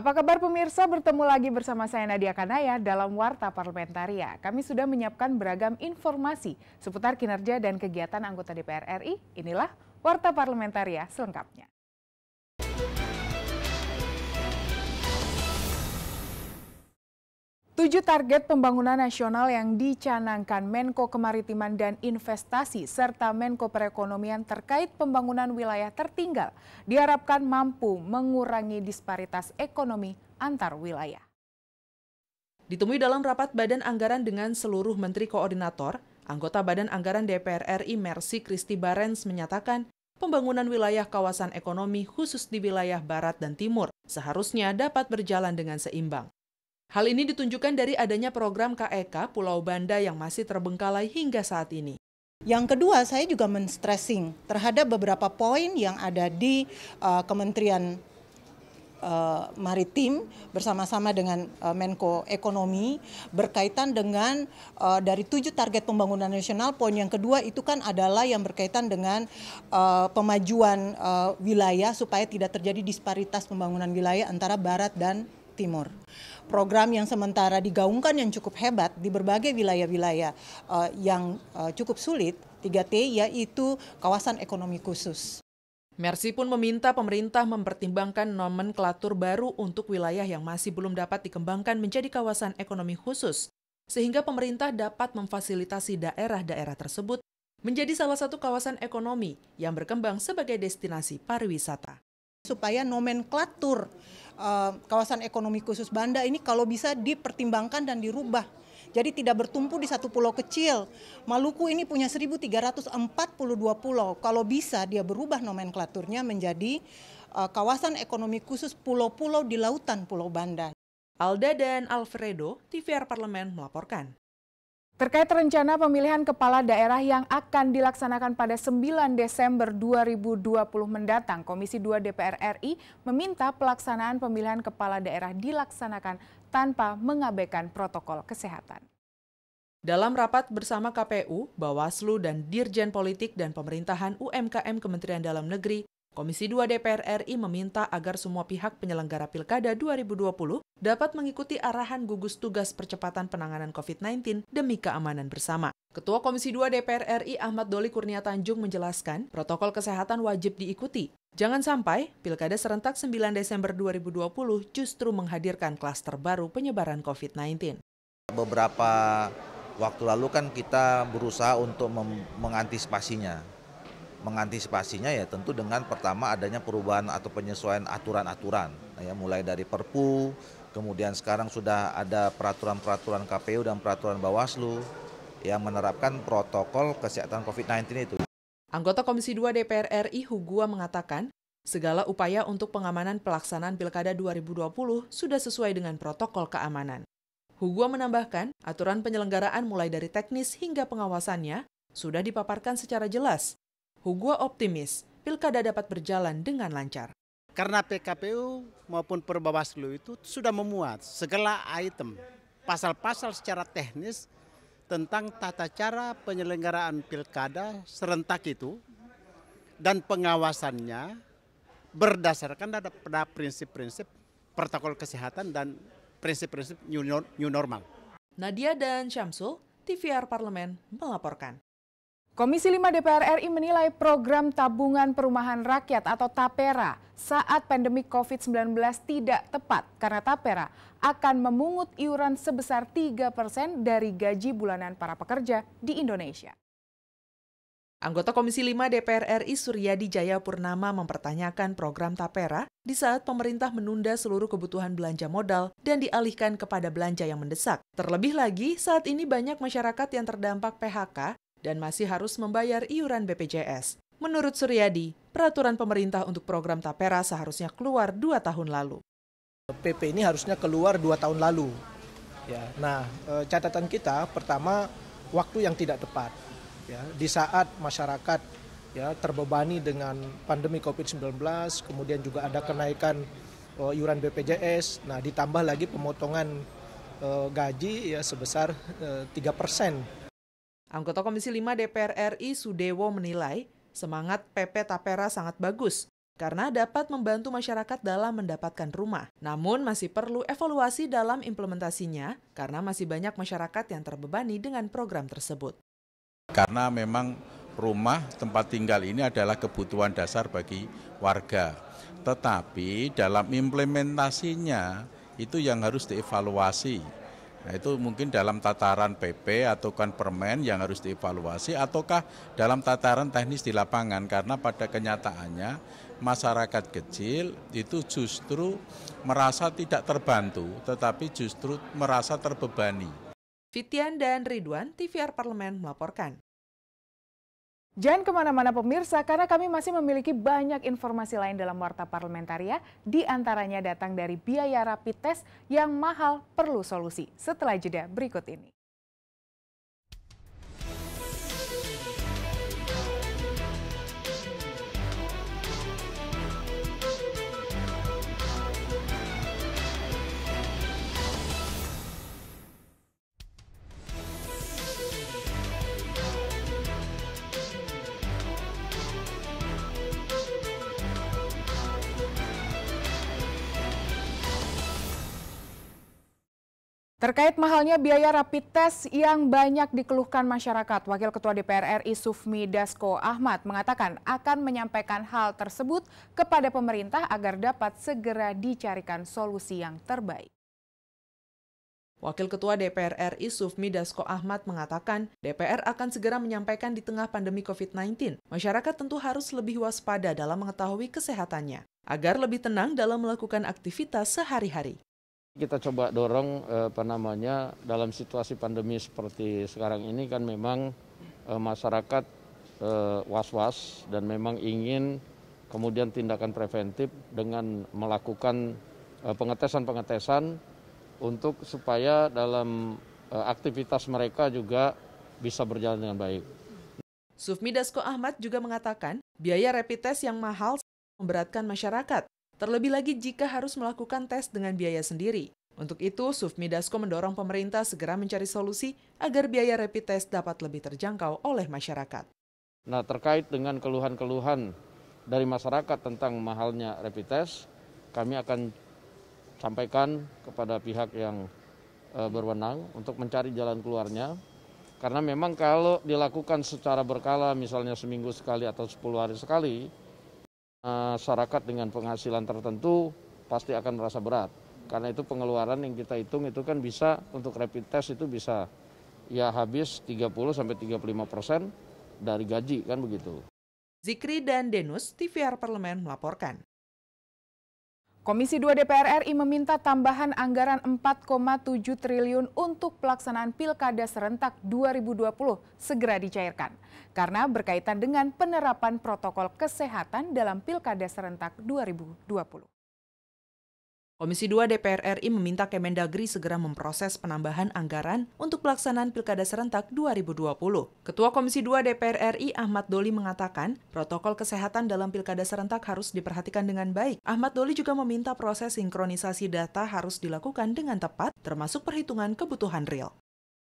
Apa kabar pemirsa? Bertemu lagi bersama saya Nadia Kanaya dalam Warta Parlamentaria. Kami sudah menyiapkan beragam informasi seputar kinerja dan kegiatan anggota DPR RI. Inilah Warta Parlamentaria selengkapnya. Tujuh target pembangunan nasional yang dicanangkan Menko Kemaritiman dan Investasi serta Menko Perekonomian terkait pembangunan wilayah tertinggal diharapkan mampu mengurangi disparitas ekonomi antar wilayah. Ditemui dalam rapat Badan Anggaran dengan seluruh Menteri Koordinator, anggota Badan Anggaran DPR RI Mercy Kristi Barens menyatakan pembangunan wilayah kawasan ekonomi khusus di wilayah Barat dan Timur seharusnya dapat berjalan dengan seimbang. Hal ini ditunjukkan dari adanya program KEK Pulau Banda yang masih terbengkalai hingga saat ini. Yang kedua, saya juga men-stressing terhadap beberapa poin yang ada di uh, Kementerian uh, Maritim bersama-sama dengan uh, Menko Ekonomi berkaitan dengan uh, dari tujuh target pembangunan nasional. Poin yang kedua itu kan adalah yang berkaitan dengan uh, pemajuan uh, wilayah supaya tidak terjadi disparitas pembangunan wilayah antara Barat dan Timur program yang sementara digaungkan yang cukup hebat di berbagai wilayah-wilayah uh, yang uh, cukup sulit, 3T yaitu kawasan ekonomi khusus. Mercy pun meminta pemerintah mempertimbangkan nomenklatur baru untuk wilayah yang masih belum dapat dikembangkan menjadi kawasan ekonomi khusus, sehingga pemerintah dapat memfasilitasi daerah-daerah tersebut menjadi salah satu kawasan ekonomi yang berkembang sebagai destinasi pariwisata supaya nomenklatur uh, kawasan ekonomi khusus Banda ini kalau bisa dipertimbangkan dan dirubah. Jadi tidak bertumpu di satu pulau kecil. Maluku ini punya 1342 pulau. Kalau bisa dia berubah nomenklaturnya menjadi uh, kawasan ekonomi khusus pulau-pulau di lautan Pulau Banda. Alda dan Alfredo, TVR Parlemen melaporkan. Terkait rencana pemilihan kepala daerah yang akan dilaksanakan pada 9 Desember 2020 mendatang, Komisi 2 DPR RI meminta pelaksanaan pemilihan kepala daerah dilaksanakan tanpa mengabaikan protokol kesehatan. Dalam rapat bersama KPU, Bawaslu, dan Dirjen Politik dan Pemerintahan UMKM Kementerian Dalam Negeri, Komisi 2 DPR RI meminta agar semua pihak penyelenggara Pilkada 2020 dapat mengikuti arahan gugus tugas percepatan penanganan COVID-19 demi keamanan bersama. Ketua Komisi 2 DPR RI Ahmad Doli Kurnia Tanjung menjelaskan, protokol kesehatan wajib diikuti. Jangan sampai Pilkada serentak 9 Desember 2020 justru menghadirkan klaster baru penyebaran COVID-19. Beberapa waktu lalu kan kita berusaha untuk mengantisipasinya mengantisipasinya ya tentu dengan pertama adanya perubahan atau penyesuaian aturan-aturan ya mulai dari Perpu, kemudian sekarang sudah ada peraturan-peraturan KPU dan peraturan Bawaslu yang menerapkan protokol kesehatan COVID-19 itu. Anggota Komisi 2 DPR RI Hugua mengatakan, segala upaya untuk pengamanan pelaksanaan Pilkada 2020 sudah sesuai dengan protokol keamanan. Hugua menambahkan, aturan penyelenggaraan mulai dari teknis hingga pengawasannya sudah dipaparkan secara jelas Hugo optimis pilkada dapat berjalan dengan lancar. Karena PKPU maupun Perbawaslu itu sudah memuat segala item, pasal-pasal secara teknis tentang tata cara penyelenggaraan pilkada serentak itu dan pengawasannya berdasarkan pada prinsip-prinsip protokol kesehatan dan prinsip-prinsip new normal. Nadia dan Syamsul, TVR Parlemen melaporkan. Komisi 5 DPR RI menilai program tabungan perumahan rakyat atau TAPERA saat pandemi COVID-19 tidak tepat karena TAPERA akan memungut iuran sebesar 3 persen dari gaji bulanan para pekerja di Indonesia. Anggota Komisi 5 DPR RI Suryadi Jayapurnama mempertanyakan program TAPERA di saat pemerintah menunda seluruh kebutuhan belanja modal dan dialihkan kepada belanja yang mendesak. Terlebih lagi, saat ini banyak masyarakat yang terdampak PHK dan masih harus membayar iuran BPJS. Menurut Suryadi, peraturan pemerintah untuk program Tapera seharusnya keluar dua tahun lalu. PP ini harusnya keluar dua tahun lalu. Ya, nah e, catatan kita pertama waktu yang tidak tepat. Ya, di saat masyarakat ya terbebani dengan pandemi COVID-19, kemudian juga ada kenaikan uh, iuran BPJS, nah ditambah lagi pemotongan uh, gaji ya sebesar tiga persen Anggota Komisi 5 DPR RI Sudewo menilai semangat PP Tapera sangat bagus karena dapat membantu masyarakat dalam mendapatkan rumah. Namun masih perlu evaluasi dalam implementasinya karena masih banyak masyarakat yang terbebani dengan program tersebut. Karena memang rumah tempat tinggal ini adalah kebutuhan dasar bagi warga. Tetapi dalam implementasinya itu yang harus dievaluasi Nah, itu mungkin dalam tataran PP atau kan permen yang harus dievaluasi ataukah dalam tataran teknis di lapangan karena pada kenyataannya masyarakat kecil itu justru merasa tidak terbantu tetapi justru merasa terbebani. Fitian dan Ridwan, TVR Parlemen melaporkan. Jangan ke mana-mana pemirsa, karena kami masih memiliki banyak informasi lain dalam Warta Parlamentaria, di antaranya datang dari biaya rapid test yang mahal perlu solusi. Setelah jeda berikut ini. Terkait mahalnya biaya rapid test yang banyak dikeluhkan masyarakat, Wakil Ketua DPR RI Sufmi Dasko Ahmad mengatakan akan menyampaikan hal tersebut kepada pemerintah agar dapat segera dicarikan solusi yang terbaik. Wakil Ketua DPR RI Sufmi Dasko Ahmad mengatakan DPR akan segera menyampaikan di tengah pandemi COVID-19. Masyarakat tentu harus lebih waspada dalam mengetahui kesehatannya, agar lebih tenang dalam melakukan aktivitas sehari-hari. Kita coba dorong eh, apa namanya dalam situasi pandemi seperti sekarang ini kan memang eh, masyarakat eh, was-was dan memang ingin kemudian tindakan preventif dengan melakukan pengetesan-pengetesan untuk supaya dalam aktivitas mereka juga bisa berjalan dengan baik. Sufmi Dasko Ahmad juga mengatakan biaya rapid test yang mahal memberatkan masyarakat Terlebih lagi jika harus melakukan tes dengan biaya sendiri. Untuk itu, Sufmi Dasko mendorong pemerintah segera mencari solusi agar biaya rapid test dapat lebih terjangkau oleh masyarakat. Nah, terkait dengan keluhan-keluhan dari masyarakat tentang mahalnya rapid test, kami akan sampaikan kepada pihak yang e, berwenang untuk mencari jalan keluarnya. Karena memang kalau dilakukan secara berkala, misalnya seminggu sekali atau 10 hari sekali, masyarakat dengan penghasilan tertentu pasti akan merasa berat. Karena itu pengeluaran yang kita hitung itu kan bisa untuk rapid test itu bisa ya habis 30 sampai 35 persen dari gaji kan begitu. Zikri dan Denus, TVR Parlemen melaporkan. Komisi 2 DPR RI meminta tambahan anggaran 4,7 triliun untuk pelaksanaan Pilkada serentak 2020 segera dicairkan karena berkaitan dengan penerapan protokol kesehatan dalam Pilkada serentak 2020. Komisi 2 DPR RI meminta Kemendagri segera memproses penambahan anggaran untuk pelaksanaan Pilkada serentak 2020. Ketua Komisi 2 DPR RI Ahmad Doli mengatakan, protokol kesehatan dalam Pilkada serentak harus diperhatikan dengan baik. Ahmad Doli juga meminta proses sinkronisasi data harus dilakukan dengan tepat, termasuk perhitungan kebutuhan real.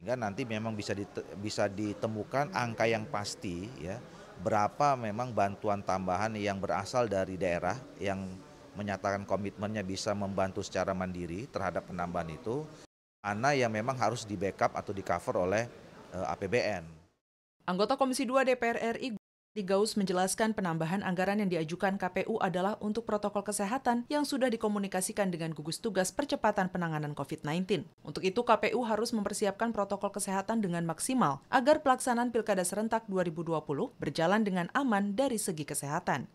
Hingga nanti memang bisa bisa ditemukan angka yang pasti ya, berapa memang bantuan tambahan yang berasal dari daerah yang menyatakan komitmennya bisa membantu secara mandiri terhadap penambahan itu, mana yang memang harus di backup atau di cover oleh eh, APBN. Anggota Komisi 2 DPR RI Gaus menjelaskan penambahan anggaran yang diajukan KPU adalah untuk protokol kesehatan yang sudah dikomunikasikan dengan gugus tugas percepatan penanganan COVID-19. Untuk itu KPU harus mempersiapkan protokol kesehatan dengan maksimal agar pelaksanaan Pilkada serentak 2020 berjalan dengan aman dari segi kesehatan.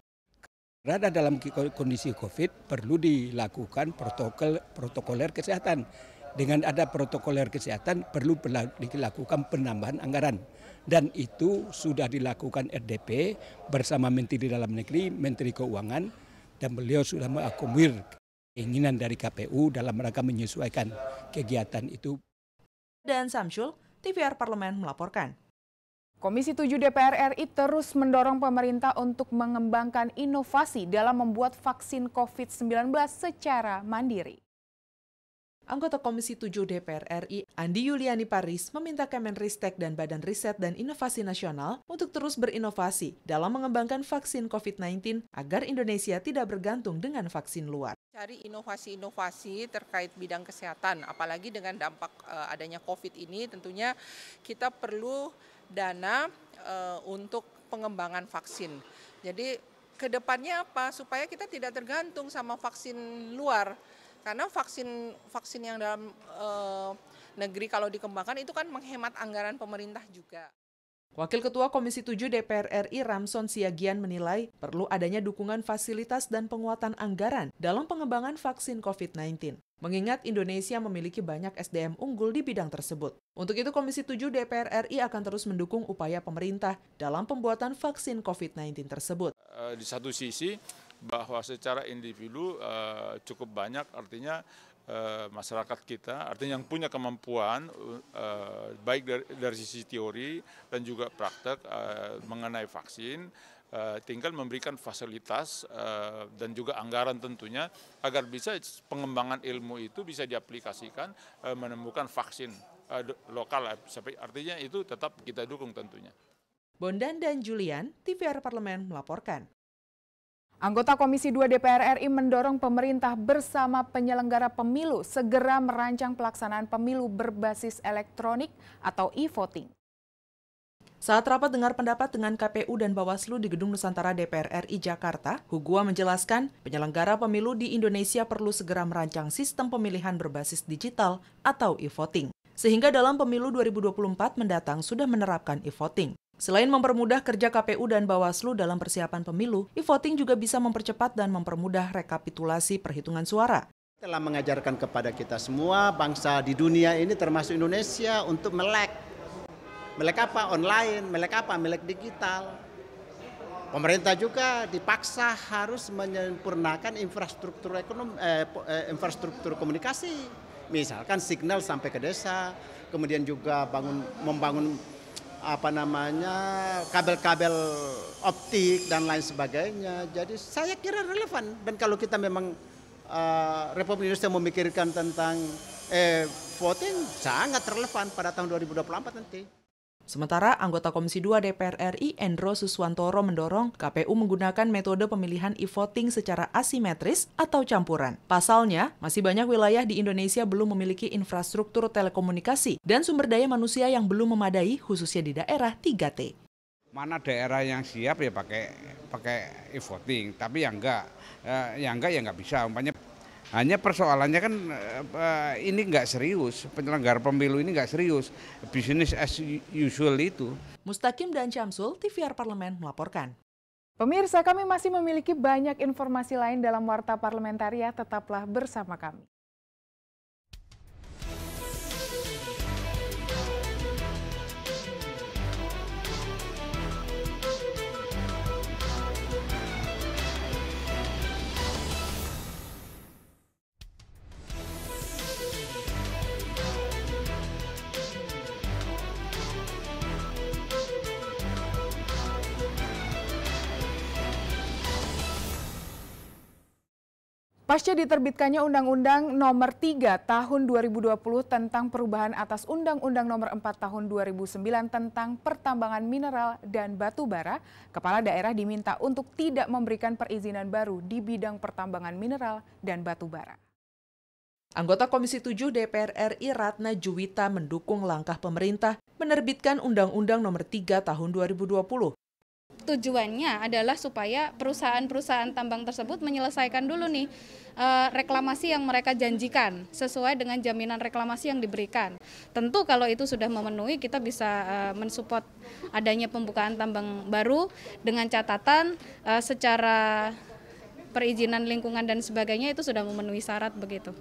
Berada dalam kondisi COVID perlu dilakukan protokol protokoler kesehatan. Dengan ada protokoler kesehatan perlu dilakukan penambahan anggaran. Dan itu sudah dilakukan RDP bersama Menteri Dalam Negeri, Menteri Keuangan, dan beliau sudah mengakomodir keinginan dari KPU dalam rangka menyesuaikan kegiatan itu. Dan Samsul, TVR Parlemen melaporkan. Komisi 7 DPR RI terus mendorong pemerintah untuk mengembangkan inovasi dalam membuat vaksin COVID-19 secara mandiri. Anggota Komisi 7 DPR RI, Andi Yuliani Paris, meminta Kemenristek dan Badan Riset dan Inovasi Nasional untuk terus berinovasi dalam mengembangkan vaksin COVID-19 agar Indonesia tidak bergantung dengan vaksin luar. Cari inovasi-inovasi terkait bidang kesehatan, apalagi dengan dampak uh, adanya COVID ini, tentunya kita perlu dana uh, untuk pengembangan vaksin. Jadi ke depannya apa? Supaya kita tidak tergantung sama vaksin luar karena vaksin vaksin yang dalam e, negeri kalau dikembangkan itu kan menghemat anggaran pemerintah juga. Wakil Ketua Komisi 7 DPR RI Ramson Siagian menilai perlu adanya dukungan fasilitas dan penguatan anggaran dalam pengembangan vaksin COVID-19. Mengingat Indonesia memiliki banyak SDM unggul di bidang tersebut. Untuk itu Komisi 7 DPR RI akan terus mendukung upaya pemerintah dalam pembuatan vaksin COVID-19 tersebut. Eh, di satu sisi bahwa secara individu uh, cukup banyak artinya uh, masyarakat kita artinya yang punya kemampuan uh, baik dari, sisi teori dan juga praktek mengenai vaksin tinggal memberikan fasilitas dan juga anggaran tentunya agar bisa pengembangan ilmu itu bisa diaplikasikan menemukan vaksin lokal artinya itu tetap kita dukung tentunya. Bondan dan Julian, TVR Parlemen melaporkan. Anggota Komisi 2 DPR RI mendorong pemerintah bersama penyelenggara pemilu segera merancang pelaksanaan pemilu berbasis elektronik atau e-voting. Saat rapat dengar pendapat dengan KPU dan Bawaslu di Gedung Nusantara DPR RI Jakarta, Hugua menjelaskan penyelenggara pemilu di Indonesia perlu segera merancang sistem pemilihan berbasis digital atau e-voting. Sehingga dalam pemilu 2024 mendatang sudah menerapkan e-voting. Selain mempermudah kerja KPU dan Bawaslu dalam persiapan pemilu, e-voting juga bisa mempercepat dan mempermudah rekapitulasi perhitungan suara. Telah mengajarkan kepada kita semua bangsa di dunia ini termasuk Indonesia untuk melek. Melek apa? Online, melek apa? Melek digital. Pemerintah juga dipaksa harus menyempurnakan infrastruktur ekonomi, eh, eh, infrastruktur komunikasi. Misalkan signal sampai ke desa, kemudian juga bangun membangun apa namanya kabel-kabel optik dan lain sebagainya. Jadi saya kira relevan dan kalau kita memang uh, Republik Indonesia memikirkan tentang eh, voting sangat relevan pada tahun 2024 nanti. Sementara anggota Komisi 2 DPR RI Endro Suswantoro mendorong KPU menggunakan metode pemilihan e-voting secara asimetris atau campuran. Pasalnya, masih banyak wilayah di Indonesia belum memiliki infrastruktur telekomunikasi dan sumber daya manusia yang belum memadai khususnya di daerah 3T. Mana daerah yang siap ya pakai pakai e-voting, tapi yang enggak, eh, yang enggak ya enggak bisa. Umpamanya hanya persoalannya kan uh, ini nggak serius, penyelenggara pemilu ini nggak serius, bisnis as usual itu. Mustakim dan Syamsul, TVR Parlemen melaporkan. Pemirsa, kami masih memiliki banyak informasi lain dalam Warta Parlamentaria, tetaplah bersama kami. Pasca diterbitkannya Undang-Undang Nomor 3 Tahun 2020 tentang perubahan atas Undang-Undang Nomor 4 Tahun 2009 tentang pertambangan mineral dan batu bara, kepala daerah diminta untuk tidak memberikan perizinan baru di bidang pertambangan mineral dan batu bara. Anggota Komisi 7 DPR RI Ratna Juwita mendukung langkah pemerintah menerbitkan Undang-Undang Nomor 3 Tahun 2020 tujuannya adalah supaya perusahaan-perusahaan tambang tersebut menyelesaikan dulu nih uh, reklamasi yang mereka janjikan sesuai dengan jaminan reklamasi yang diberikan. Tentu kalau itu sudah memenuhi kita bisa uh, mensupport adanya pembukaan tambang baru dengan catatan uh, secara perizinan lingkungan dan sebagainya itu sudah memenuhi syarat begitu.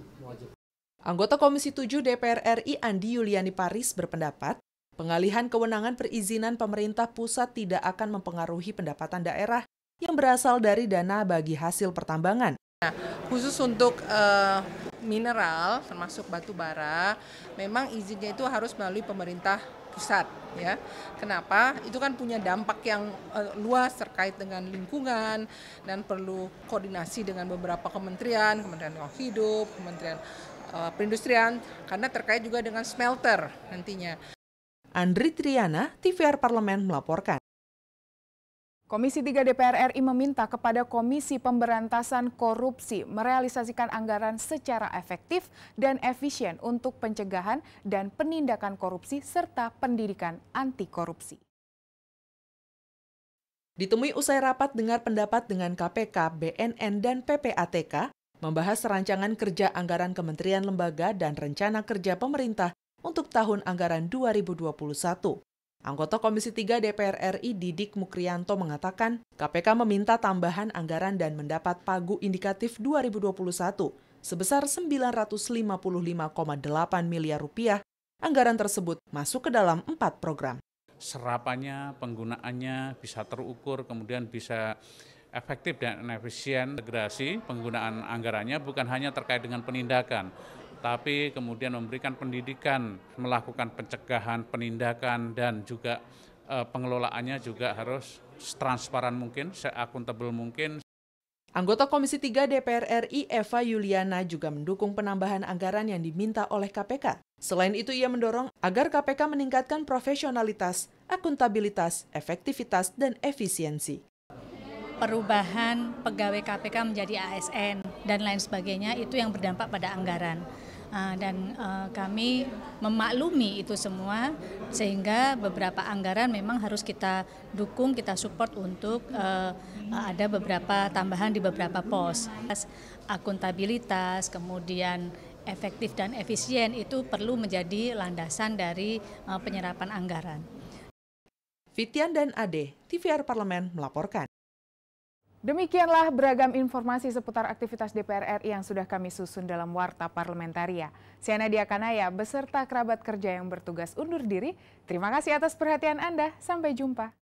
Anggota Komisi 7 DPR RI Andi Yuliani Paris berpendapat Pengalihan kewenangan perizinan pemerintah pusat tidak akan mempengaruhi pendapatan daerah yang berasal dari dana bagi hasil pertambangan. Nah, khusus untuk uh, mineral termasuk batu bara, memang izinnya itu harus melalui pemerintah pusat ya. Kenapa? Itu kan punya dampak yang uh, luas terkait dengan lingkungan dan perlu koordinasi dengan beberapa kementerian, Kementerian Lingkungan Hidup, Kementerian uh, perindustrian karena terkait juga dengan smelter nantinya. Andri Triana, TVR Parlemen melaporkan. Komisi 3 DPR RI meminta kepada Komisi Pemberantasan Korupsi merealisasikan anggaran secara efektif dan efisien untuk pencegahan dan penindakan korupsi serta pendidikan anti korupsi. Ditemui usai rapat dengar pendapat dengan KPK, BNN, dan PPATK, membahas rancangan kerja anggaran kementerian lembaga dan rencana kerja pemerintah untuk tahun anggaran 2021. Anggota Komisi 3 DPR RI Didik Mukrianto mengatakan KPK meminta tambahan anggaran dan mendapat pagu indikatif 2021 sebesar 955,8 miliar rupiah. Anggaran tersebut masuk ke dalam empat program. Serapannya, penggunaannya bisa terukur, kemudian bisa efektif dan efisien. Integrasi penggunaan anggarannya bukan hanya terkait dengan penindakan, tapi kemudian memberikan pendidikan, melakukan pencegahan, penindakan, dan juga e, pengelolaannya juga harus transparan mungkin, seakuntabel mungkin. Anggota Komisi 3 DPR RI Eva Yuliana juga mendukung penambahan anggaran yang diminta oleh KPK. Selain itu ia mendorong agar KPK meningkatkan profesionalitas, akuntabilitas, efektivitas, dan efisiensi perubahan pegawai KPK menjadi ASN dan lain sebagainya itu yang berdampak pada anggaran. Ah, dan uh, kami memaklumi itu semua sehingga beberapa anggaran memang harus kita dukung, kita support untuk uh, ada beberapa tambahan di beberapa pos. Akuntabilitas, kemudian efektif dan efisien itu perlu menjadi landasan dari uh, penyerapan anggaran. Fitian dan Ade, TVR Parlemen melaporkan. Demikianlah beragam informasi seputar aktivitas DPR RI yang sudah kami susun dalam Warta Parlamentaria. Saya Nadia Kanaya beserta kerabat kerja yang bertugas undur diri. Terima kasih atas perhatian Anda. Sampai jumpa.